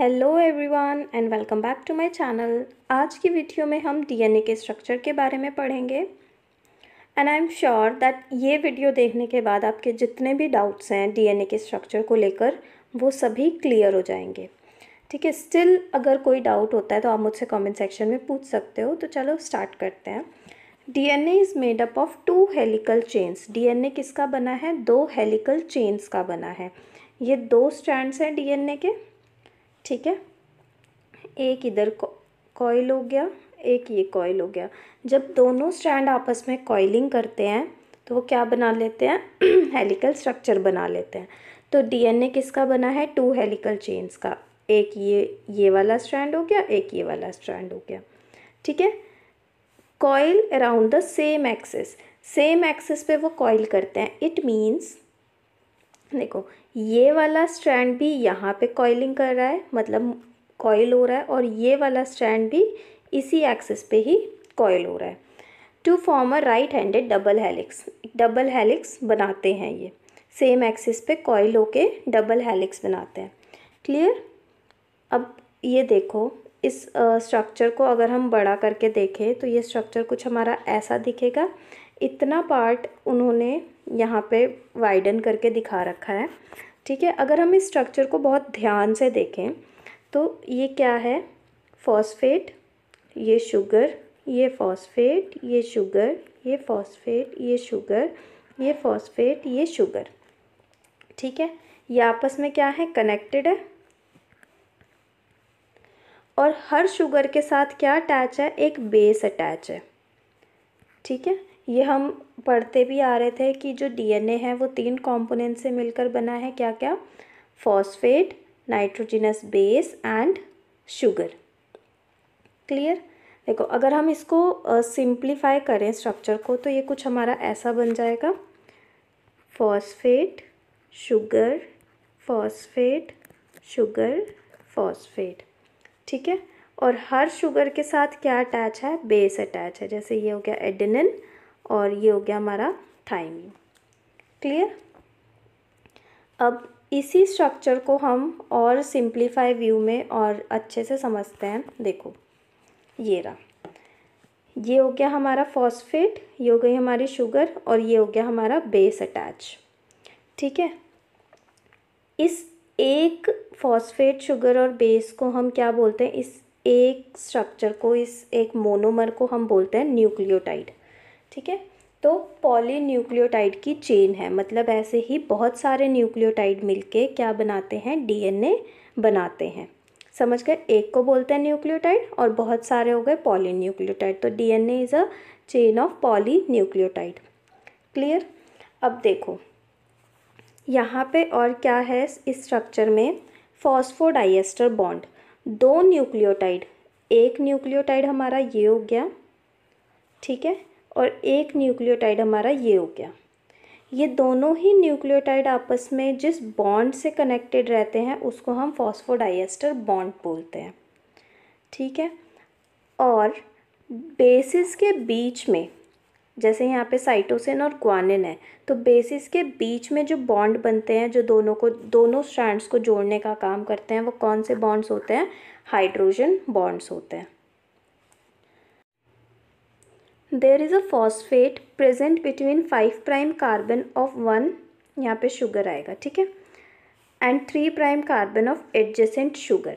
Hello everyone and welcome back to my channel आज की video में हम डीएनए के स्ट्रक्चर के बारे में पढ़ेंगे। And I am sure that ये वीडियो देखने के बाद आपके जितने भी डाउट्स हैं डीएनए के स्ट्रक्चर को लेकर, वो सभी क्लियर हो जाएँगे। ठीक है स्टिल अगर कोई डाउट होता है तो आप मुझसे कमेंट सेक्शन में पूछ सकते हो। तो चलो स्टार्ट करते हैं। DNA is made up of two helical chains DNA किसका बना है? दो हेलिकल चेन्स का बना है। ये दो स्ट्रैंड्स हैं डीएनए के। ठीक है? एक इधर कॉयल हो गया, एक ये कॉयल हो गया। जब दोनों स्ट्रैंड आपस में कॉइलिंग करते हैं तो वो क्या बना लेते हैं? हेलिकल स्ट्रक्चर बना लेते हैं। तो डीएनए किसका बना है? टू हेलिकल चेन्स का। एक ये ये वाला स्ट्रैंड हो गया, एक ये वाला स्ट्रैंड हो गया। ठीक है? Coil around the same axis same axis पे वो कॉइल करते हैं। इट मीन्स देखो ये वाला स्ट्रैंड भी यहाँ पे कॉइलिंग कर रहा है मतलब कॉयल हो रहा है और ये वाला स्ट्रैंड भी इसी एक्सिस पे ही कॉयल हो रहा है। To form a right handed double helix double helix बनाते हैं ये। सेम एक्सिस पे कॉइल होके डबल हेलिक्स बनाते हैं। क्लियर अब ये देखो, इस स्ट्रक्चर को अगर हम बड़ा करके देखें तो ये स्ट्रक्चर कुछ हमारा ऐसा दिखेगा। इतना पार्ट उन्होंने यहाँ पे वाइडन करके दिखा रखा है। ठीक है, अगर हम इस स्ट्रक्चर को बहुत ध्यान से देखें तो ये क्या है? फॉस्फेट ये शुगर ये फॉस्फेट ये शुगर ये फॉस्फेट ये शुगर ये फॉस्फेट ये शुगर ठीक है? ये आपस में क्या है? कनेक्टेड है. और हर शुगर के साथ क्या अटैच है? एक बेस अटैच है. ठीक है? ये हम पढ़ते भी आ रहे थे कि जो डीएनए है वो तीन कंपोनेंट से मिलकर बना है। क्या क्या phosphate nitrogenous base and sugar clear देखो अगर हम इसको सिंप्लीफाई uh, करें स्ट्रक्चर को तो ये कुछ हमारा ऐसा बन जाएगा। Phosphate sugar phosphate sugar phosphate ठीक है? और हर शुगर के साथ क्या अटैच है? बेस अटैच है। जैसे ये हो गया एडिनिन और ये हो गया हमारा थाइमिन क्लियर अब इसी स्ट्रक्चर को हम और सिंप्लीफाई व्यू में और अच्छे से समझते हैं। देखो, ये रहा। ये हो गया हमारा फॉस्फेट ये हो गई हमारी शुगर और ये हो गया हमारा बेस अटैच ठीक है? इस एक फॉस्फेट शुगर और बेस को हम क्या बोलते हैं? इस एक स्ट्रक्चर को, इस एक मोनोमर को हम बोलते हैं न्यूक्लियोटाइड ठीक है? तो पॉलीन्यूक्लियोटाइड की चेन है। मतलब ऐसे ही बहुत सारे न्यूक्लियोटाइड मिलके क्या बनाते हैं? डीएनए बनाते हैं। समझ गए? एक को बोलते हैं न्यूक्लियोटाइड और बहुत सारे हो गए पॉलीन्यूक्लियोटाइड तो DNA is a chain of polynucleotide clear अब देखो। यहाँ पे और क्या है इस स्ट्रक्चर में? फॉस्फोडाइएस्टर बॉन्ड दो न्यूक्लियोटाइड एक न्यूक्लियोटाइड हमारा ये हो गया। ठीक है? और एक न्यूक्लियोटाइड हमारा ये हो गया। ये दोनों ही न्यूक्लियोटाइड आपस में जिस बॉन्ड से कनेक्टेड रहते हैं, उसको हम फॉस्फोडाइएस्टर बॉन्ड बोलते हैं। ठीक है? और बेसिस के बीच में, जैसे यहाँ पे साइटोसिन और ग्वानिन है तो बेसिस के बीच में जो बॉन्ड बनते हैं, जो दोनों को, दोनों स्ट्रैंड्स को जोड़ने का काम करते हैं, वो कौन से बॉन्ड्स होते हैं? हाइड्रोजन बॉन्ड्स होते हैं। There is a phosphate present between five prime carbon of one यहाँ पे शुगर आएगा, ठीक है? And three prime carbon of adjacent sugar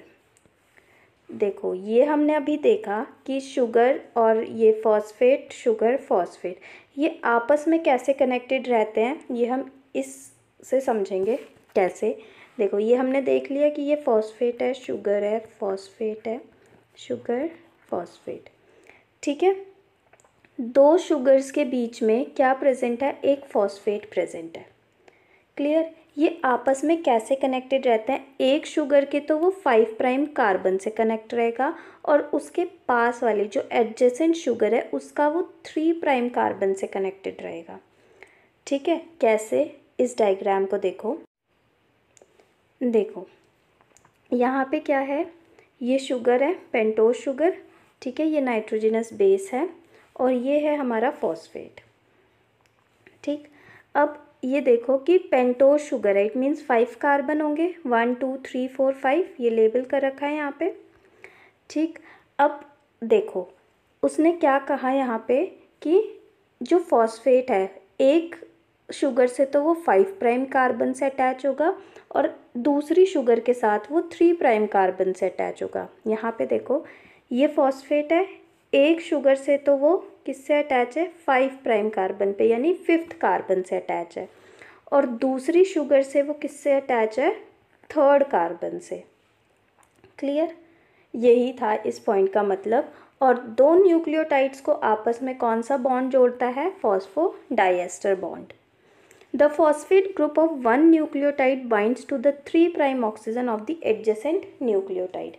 देखो, ये हमने अभी देखा कि शुगर और ये फॉस्फेट शुगर फॉस्फेट ये आपस में कैसे कनेक्टेड रहते हैं, ये हम इस से समझेंगे कैसे। देखो, ये हमने देख लिया कि ये फॉस्फेट है शुगर है फॉस्फेट है शुगर फॉस्फेट ठीक है? दो शुगर्स के बीच में क्या प्रेजेंट है? एक फॉस्फेट प्रेजेंट है। क्लियर ये आपस में कैसे कनेक्टेड रहते हैं? एक शुगर के तो वो फाइव प्राइम कार्बन से कनेक्ट रहेगा और उसके पास वाली जो एडजेसेंट शुगर है, उसका वो थ्री प्राइम कार्बन से कनेक्टेड रहेगा। ठीक है? कैसे? इस डायग्राम को देखो। देखो, यहाँ पे क्या है? ये शुगर है पेंटोज शुगर ठीक है? ये नाइट्रोजिनस बेस है। और ये है हमारा फॉस्फेट ठीक? अब ये देखो कि पेंटोज शुगर है इट मीन्स फाइव कार्बन होंगे. One two three four five ये लेबल कर रखा है यहाँ पे. ठीक? अब देखो, उसने क्या कहा यहाँ पे कि जो फॉस्फेट है, एक शुगर से तो वो फाइव प्राइम कार्बन से अटैच होगा और दूसरी शुगर के साथ वो थ्री प्राइम कार्बन से अटैच होगा. यहाँ पे देखो, ये फॉस्फेट है एक शुगर से तो वो किससे अटैच है? फाइव प्राइम कार्बन पे, यानी फिफ्थ कार्बन से अटैच है। और दूसरी शुगर से वो किससे अटैच है? थर्ड कार्बन से। क्लियर यही था इस पॉइंट का मतलब। और दो न्यूक्लियोटाइड्स को आपस में कौन सा बॉन्ड जोड़ता है? Phosphodiester bond the phosphate group of one nucleotide binds to the three prime oxygen of the adjacent nucleotide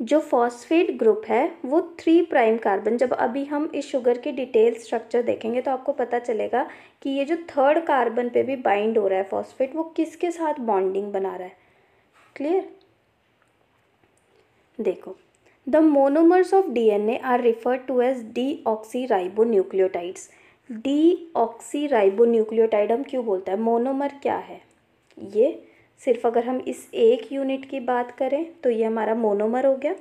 जो फॉस्फेट ग्रुप है, वो थ्री प्राइम कार्बन जब अभी हम इस शुगर की डिटेल स्ट्रक्चर देखेंगे तो आपको पता चलेगा कि ये जो थर्ड कार्बन पे भी बाइंड हो रहा है फॉस्फेट वो किसके साथ बॉन्डिंग बना रहा है? क्लियर देखो the monomers of DNA are refer to as deoxyribonucleotides deoxyribonucleotide हम क्यों बोलते हैं? मोनोमर क्या है? ये सिर्फ़ अगर हम इस एक यूनिट की बात करें तो ये हमारा मोनोमर हो गया।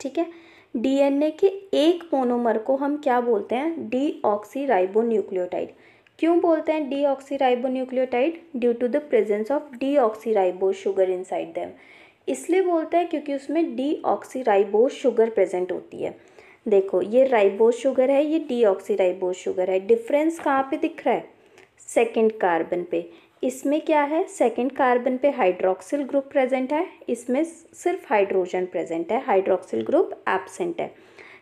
ठीक है? डीएनए के एक मोनोमर को हम क्या बोलते हैं? डी ऑक्सी न्यूक्लियोटाइड क्यों बोलते हैं deoxyribonucleotide due to the presence of deoxyribo sugar inside them इसलिए बोलते हैं क्योंकि उसमें D oxy ribo sugar present होती है। देखो, ये राइबो शुगर है, ये डी ऑक्सी राइबोज शुगर है। डिफरेंस कहाँ पे दिख रहा है? सेकेंड कार्बन पे। इसमें क्या है? सेकेंड कार्बन पे हाइड्रोक्सिल ग्रुप प्रेजेंट है। इसमें सिर्फ़ हाइड्रोजन प्रेजेंट है। हाइड्रोक्सिल ग्रुप एबसेंट है।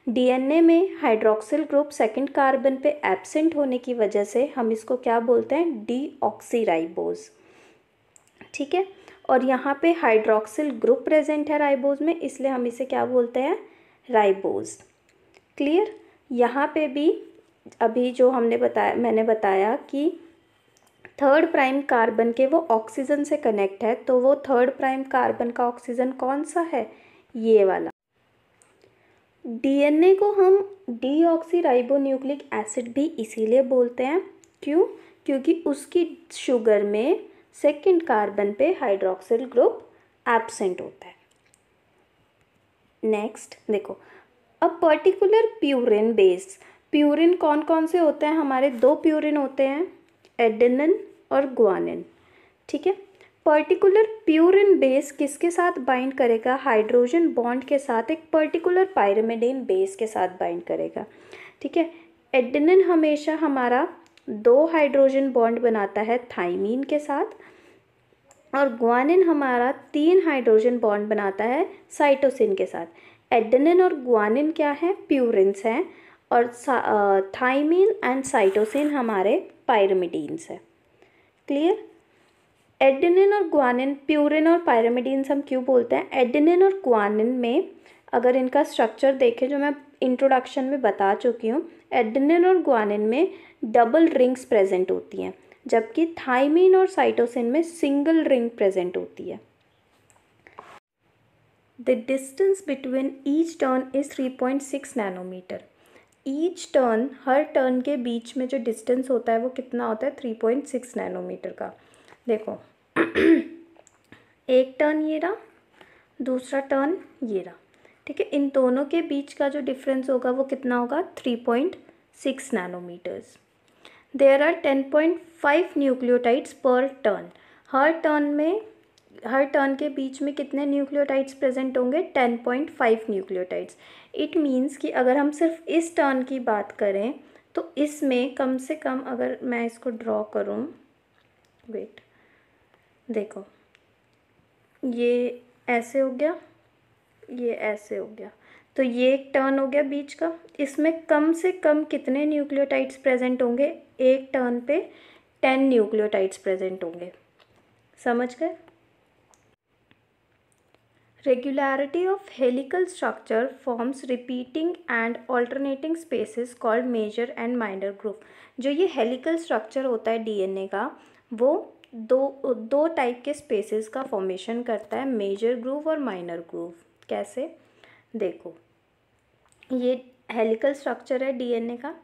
डीएनए में हाइड्रोक्सिल ग्रुप सेकेंड कार्बन पे एबसेंट होने की वजह से हम इसको क्या बोलते हैं? डी ऑक्सीराइबोज ठीक है? और यहाँ पे हाइड्रोक्सिल ग्रुप प्रेजेंट है राइबोज में, इसलिए हम इसे क्या बोलते हैं? राइबोज क्लियर यहाँ पे भी अभी जो हमने बताया, मैंने बताया कि थर्ड प्राइम कार्बन के वो ऑक्सीजन से कनेक्ट है तो वो थर्ड प्राइम कार्बन का ऑक्सीजन कौन सा है? ये वाला। डीएनए को हम डीऑक्सीराइबोन्यूक्लिक एसिड भी इसीलिए बोलते हैं। क्यों? क्योंकि उसकी शुगर में सेकंड कार्बन पे हाइड्रोक्सिल ग्रुप एब्सेंट होता है। नेक्स्ट देखो a particular purine base purine कौन कौन से होते हैं? हमारे दो प्यूरिन होते हैं एडेनिन और ग्वानिन ठीक है? पर्टिकुलर प्यूरिन बेस किसके साथ बाइंड करेगा? हाइड्रोजन बॉन्ड के साथ एक पर्टिकुलर पायरमिडीन बेस के साथ बाइंड करेगा, ठीक है? एडेनिन हमेशा हमारा दो हाइड्रोजन बॉन्ड बनाता है थाइमीन के साथ और ग्वानिन हमारा तीन हाइड्रोजन बॉन्ड बनाता है साइटोसिन के साथ। एडेनिन और ग्वानिन क्या है? प्यूरिन्स हैं और थाइमीन एंड साइटोसिन हमारे पायरमिडीन्स है। क्लियर एडेनिन और ग्वानिन प्यूरिन और पायरामिडीन्स हम क्यों बोलते हैं? एडेनिन और ग्वानिन में अगर इनका स्ट्रक्चर देखें, जो मैं इंट्रोडक्शन में बता चुकी हूँ एडेनिन और ग्वानिन में डबल रिंग्स प्रेजेंट होती हैं, जबकि थाइमिन और साइटोसिन में सिंगल रिंग प्रेजेंट होती है। The distance between each turn is 3.6 nanometer each turn her turn के बीच में जो डिस्टेंस होता है, वो कितना होता है? थ्री पॉइंट सिक्स नैनोमीटर का। देखो, एक टर्न ये रहा, दूसरा टर्न ये रहा। ठीक है? इन दोनों के बीच का जो डिफरेंस होगा, वो कितना होगा? Three point six nanometers there are ten point five nucleotides per turn her turn में हर टर्न के बीच में कितने न्यूक्लियोटाइड्स प्रेजेंट होंगे? Ten point five nucleotides. It means कि अगर हम सिर्फ़ इस टर्न की बात करें तो इसमें कम से कम अगर मैं इसको ड्रॉ करूँ वेट देखो, ये ऐसे हो गया, ये ऐसे हो गया। तो ये एक टर्न हो गया बीच का। इसमें कम से कम कितने न्यूक्लियोटाइड्स प्रेजेंट होंगे? एक टर्न पे टेन न्यूक्लियोटाइड्स प्रेजेंट होंगे। समझ गए? Regularity of helical structure forms repeating and alternating spaces called major and minor groove. जो ये हेलिकल स्ट्रक्चर होता है डीएनए का, वो दो दो टाइप के स्पेसेस का फॉर्मेशन करता है मेजर ग्रूव और माइनर ग्रूव कैसे? देखो, ये हेलिकल स्ट्रक्चर है डीएनए का,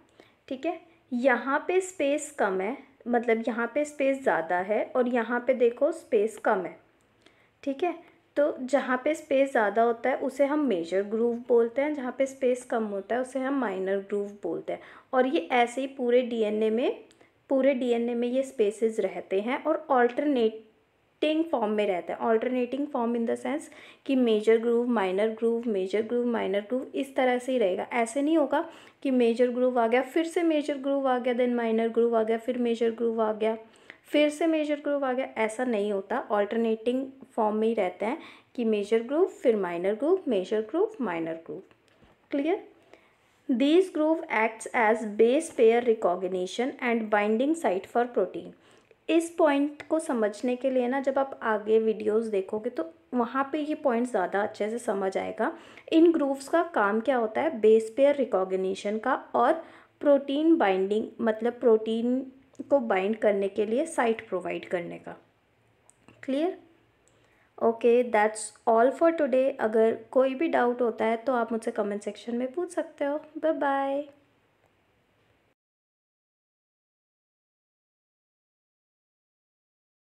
ठीक है? यहाँ पे स्पेस कम है मतलब यहाँ पे स्पेस ज़्यादा है और यहाँ पे देखो स्पेस कम है, ठीक है? तो जहाँ पे स्पेस ज़्यादा होता है, उसे हम मेजर ग्रूव बोलते हैं। जहाँ पे स्पेस कम होता है, उसे हम माइनर ग्रूव बोलते हैं। और ये ऐसे ही पूरे डीएनए में, पूरे डीएनए में ये स्पेसेस रहते हैं और ऑल्टरनेटिंग फॉर्म में रहते हैं। Alternating form in the sense कि major groove minor groove major groove minor groove इस तरह से ही रहेगा। ऐसे नहीं होगा कि मेजर ग्रूव आ गया, फिर से मेजर ग्रूव आ गया देन माइनर ग्रूव आ गया, फिर मेजर ग्रूव आ गया। फिर से मेजर ग्रूव आ गया। ऐसा नहीं होता। ऑल्टरनेटिंग फॉर्म में ही रहते हैं कि मेजर ग्रूव फिर minor groove major groove minor groove clear these groove acts as base pair recognition and binding site for protein इस पॉइंट को समझने के लिए ना, जब आप आगे वीडियोस देखोगे तो वहाँ पे ये पॉइंट ज़्यादा अच्छे से समझ आएगा। इन ग्रूव्स का काम क्या होता है? बेस पेयर रिकॉग्निशन का और प्रोटीन बाइंडिंग मतलब प्रोटीन को बाइंड करने के लिए साइट प्रोवाइड करने का। Clear okay that's all for today अगर कोई भी डाउट होता है तो आप मुझसे कमेंट सेक्शन में पूछ सकते हो। Bye bye